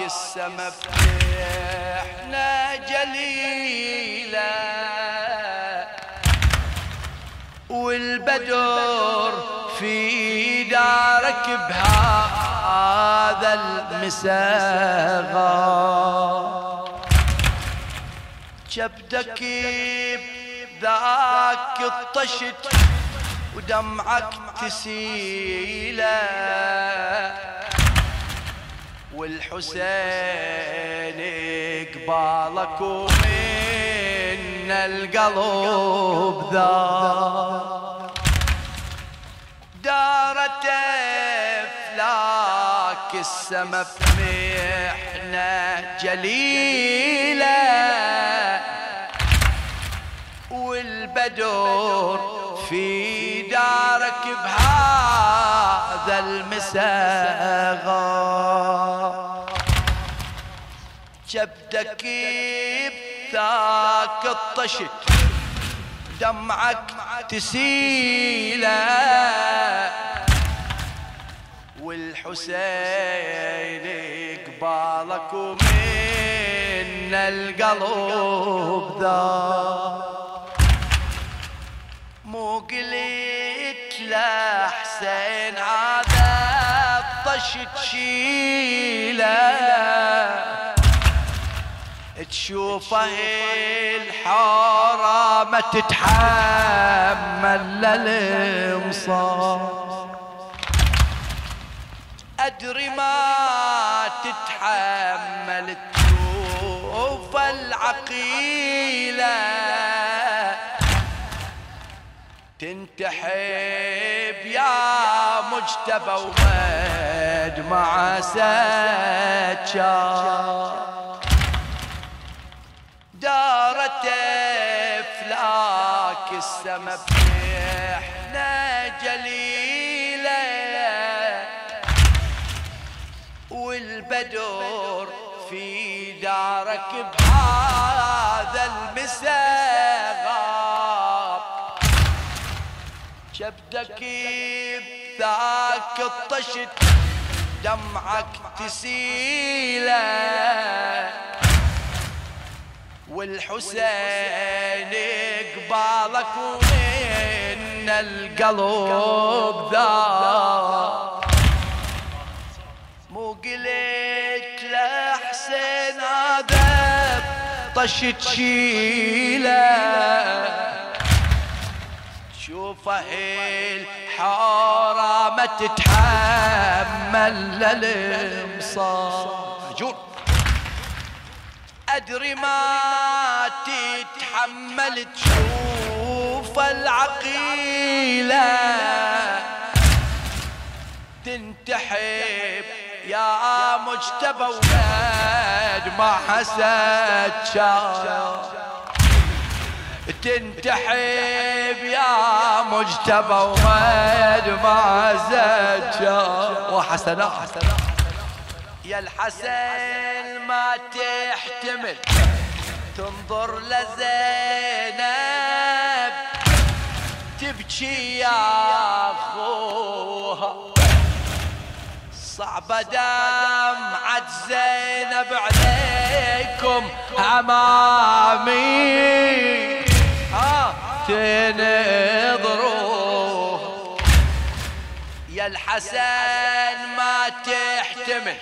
السما فتحنا جليلة والبدر في دارك بهذا المساغا جبدك بذاك الطشت ودمعك تسيله والحسين قبالك ومن القلب ذا. دارت افلاك السما بمحنة جليلة. والبدر في دارك بهذا المساغا جبدك بذاك الطشت دمعك تسيلة. والحسين قبالك ومن القلب ذا. مو قلت لا حسين هذا الطش تشيله تشوفه الحارة ما تتحمل للمصاب. أدري ما تتحمل تشوف العقيلة. تنتحب يا مجتبى ومد مع سجار السما بحنا جليله والبدر في دارك بهذا المساغ جبدك بذاك الطشت دمعك تسيلة. والحسين قبالك ومن القلب ذا. مو قلت لحسين هذا طشت شيله. شوفه الحارة ما تتحمل للمصاب أدري ما تتحمل تشوف العقيلة. تنتحب يا مجتبى ولد ما حسد شاف تنتحب يا مجتبى وغير ما زجا وحسنا يا الحسن ما تحتمل. تنظر لزينب. تبكي يا أخوها. صعبة دمعة زينب عليكم أمامي. ها الحسن ما تحتمل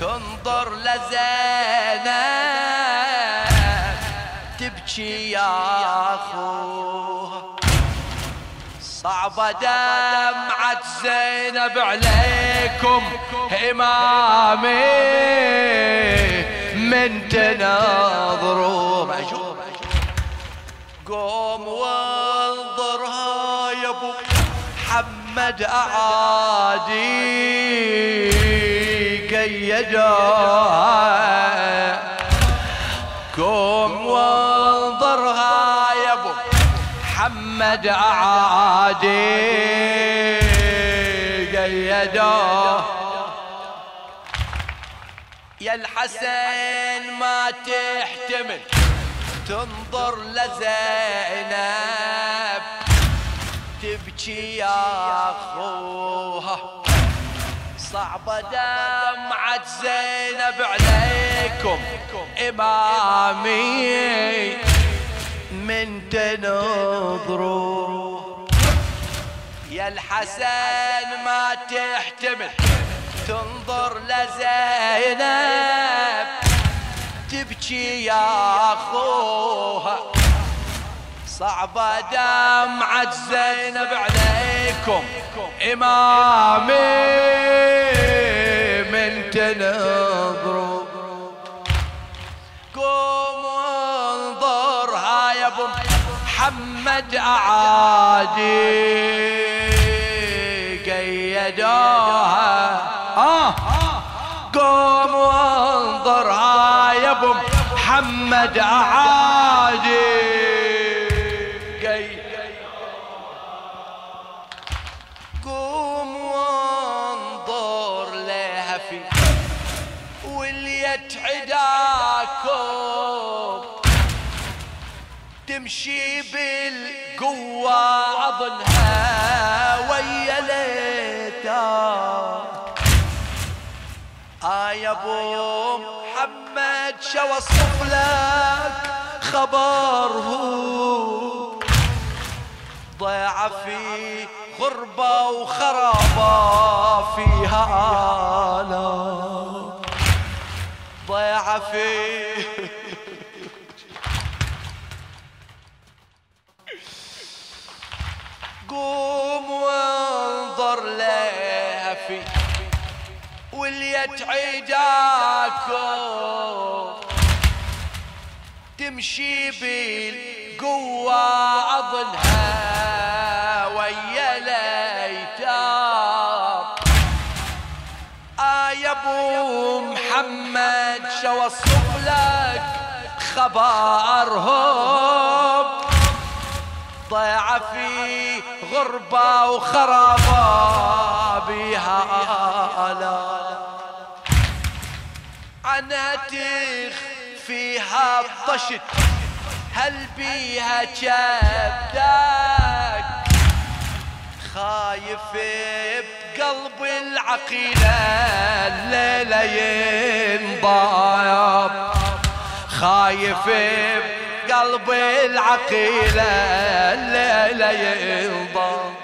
تنظر لزينب تبكي يا أخوها. صعبة دمعة زينب عليكم إمامي. من تناظروا قوم وانظرها يا أبو محمد اعادي قيدها قوم وانظرها يا أبو محمد اعادي قيدها يا الحسن ما تحتمل تنظر لزينب. صعبة دمعة زينب عليكم إمامي. من تنظروا؟ يا الحسن ما تحتمل تنظر لزينب. تبكي يا أخوها. صعبة دمعة زينب عليكم. إمامي من تنظروا قوم انظرها يا أبو محمد أعادي. قيدوها. آه. قوم وانظرها يا أبو محمد أعادي. تمشي بالقوة أظنها ويا ليتا. آه يا أبو محمد شو وصف لك خبره؟ ضيع في غربة وخرابة فيها آلام ضيع فيه قوم وانظر لها في واليت عيداكم تمشي بالقوة أظنها ويا ليتام آه يا أبو محمد شو لك خبرهم ضيع في غربة وخرابة بها. آلام عناتخ فيها طشت هل بيها كبدك خايف بقلب العقيلة الليلة ينضايب خايف بقلب العقيلة الليلة ينضايب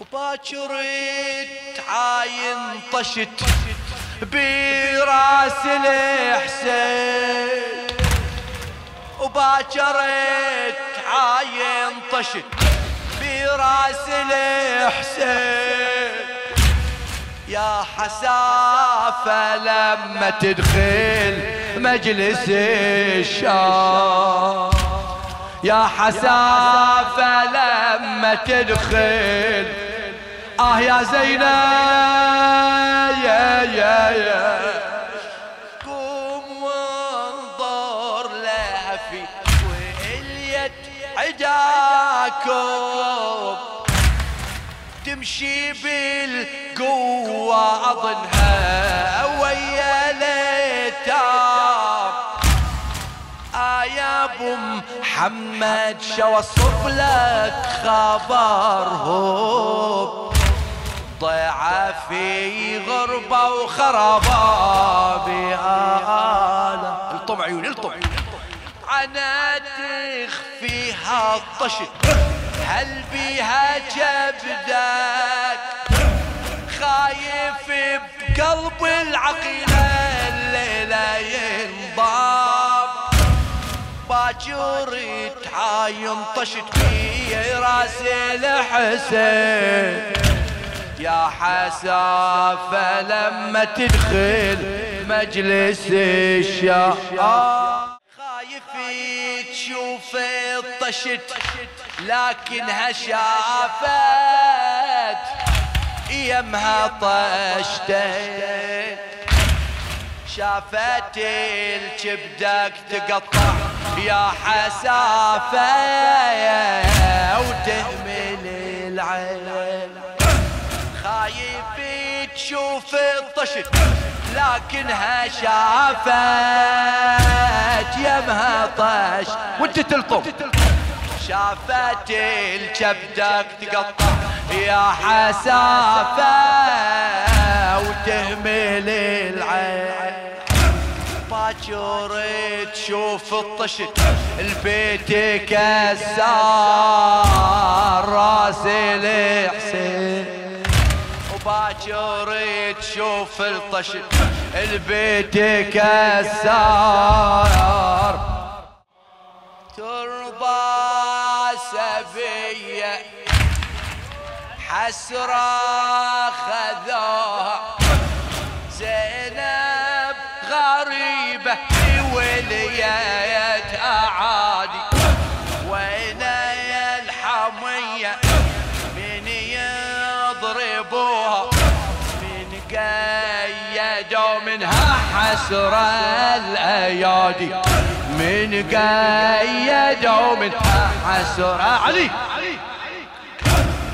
وباكر تعاين طشت براس الحسين. وباكر تعاين طشت براس الحسين. يا حسافة لما تدخل مجلس الشام. يا حسافة لما تدخل. آه يا زينب يا يا يا. قوم وانظر لها في وإليت عداكم تمشي بالقوة أظنها ابو محمد شو وصف لك خبرهم ضيعة في غربة وخرابة بآلة. الطم عيوني الطم عناتخ فيها الطشت هل بيها جبدك؟ خايف بقلب العقيلة الليلة ينضام باجر تعايم طشت في رأس الحسين. يا حسافة لما تدخل مجلس الشام خايف تشوف الطشت لكنها شافت يمها طشتين شافت الكبدك تقطع. يا حسافة وتهمل العين. خايف تشوف الطشت لكنها شافت يمها طش. وانت تلطم. شافت الكبدك تقطع. يا حسافة وتهمل العين. باكر تشوف الطشت البيت كسار راس الحسين وباكر تشوف الطشت البيت كسار ترضى سبية حسرة حسرة الأيادي. من قيدوا منها حسرة علي.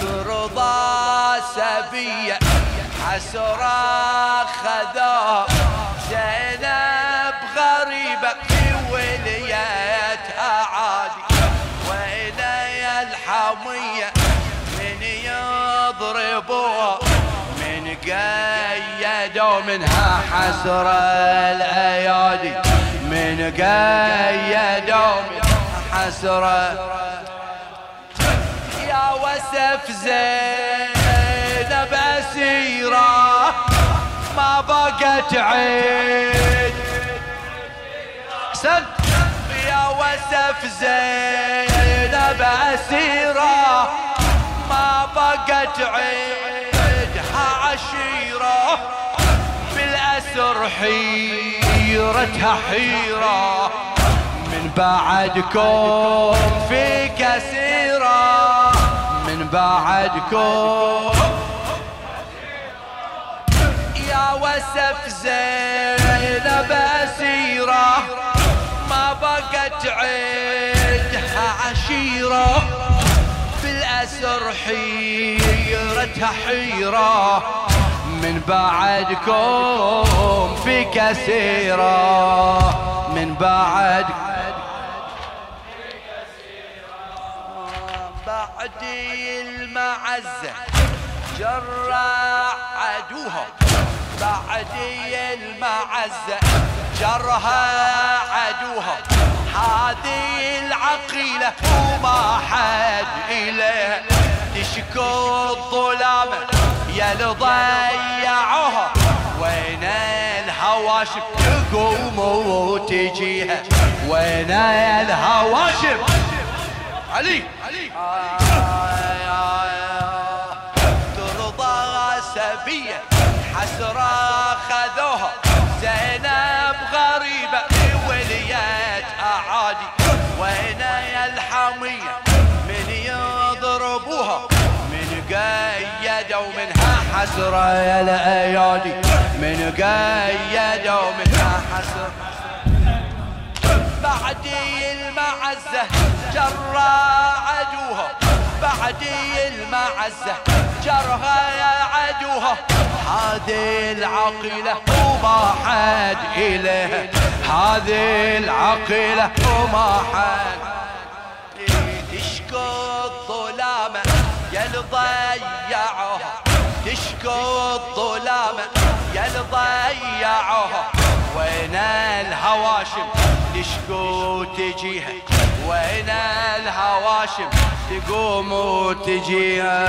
ترضى سبية. حسرة خذا منها حسرة الأيادي. من قيدوا حسرة يا وسف زينب أسيرة ما بقت عيد سد يا وسف زينب أسيرة ما بقت عيدها بالأسر حيرتها حيرة. من بعدكم في كثيرة. من بعدكم. يا وسف زينب أسيرة. ما بقت عيدها عشيرة. بالأسر حيرتها حيرة. من بعدكم في كثيرة من بعد بعدي المعزة جرى عدوها بعدي المعزة جرها عدوها هذه العقيلة وما حد إليها تشكو الظلامة يا ضيعوها. وين الهواشم؟ تقوم وتجيها وين الهواشم؟ علي. علي ترضى سبية حسرة خذوها. زينب غريبة. وليات أعادي. حسرة يا الأيادي من قيدوا منها حسرة بعدي المعزة جرى عدوها. بعدي المعزة جرها يا عدوها. هذه العقيلة وما حد إليها هذه العقيلة وما حد تشكو الظلامة تشكو الظلامة يا ضيعوها وين الهواشم؟ تشكو تجيها. وين الهواشم؟ تقوم وتجيها.